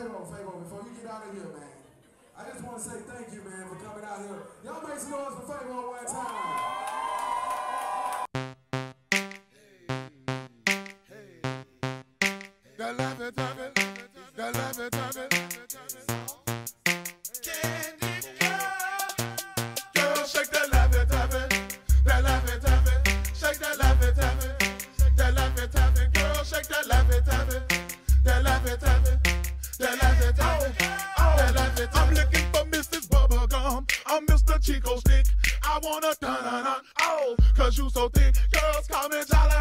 Fabo, Fabo, before you get out of here, man, I just want to say thank you, man, for coming out here. Y'all make some noise for Fabo one time. The love it of it, the love it of it. I wanna dun dun dun, oh, cause you so thick. Girls call me Jolly